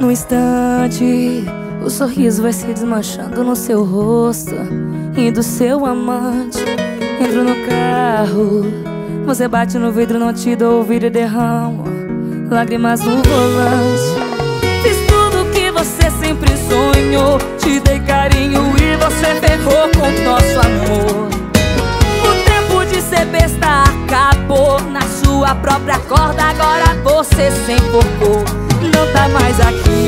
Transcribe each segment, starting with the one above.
No instante, o sorriso vai se desmanchando no seu rosto e do seu amante. Entro no carro, você bate no vidro, não te dou ouvido e derrama lágrimas no volante. Você sempre sonhou, te dei carinho e você ferrou com nosso amor. O tempo de ser besta acabou na sua própria corda, agora você se enforcou. Não tá mais aqui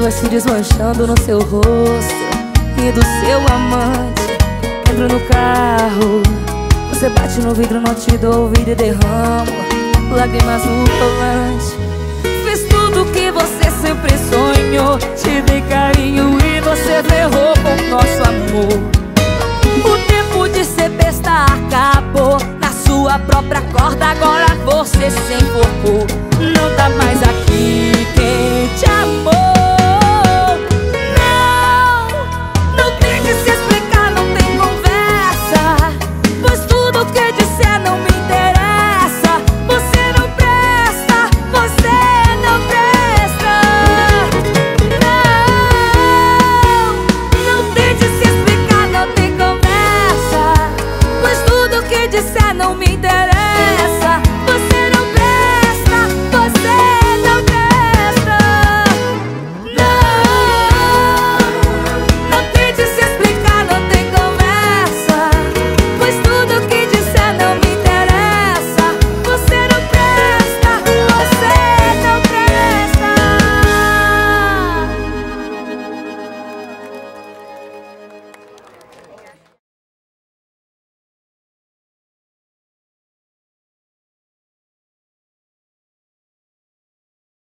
vai se desmanchando no seu rosto E do seu amante. Entro no carro Você bate no vidro, não te dou ouvido e derramo Lágrimas no volante. Fiz tudo que você sempre sonhou Te dei carinho e você ferrou com nosso amor. O tempo de ser besta acabou Na sua própria corda Agora você se enforcou. Não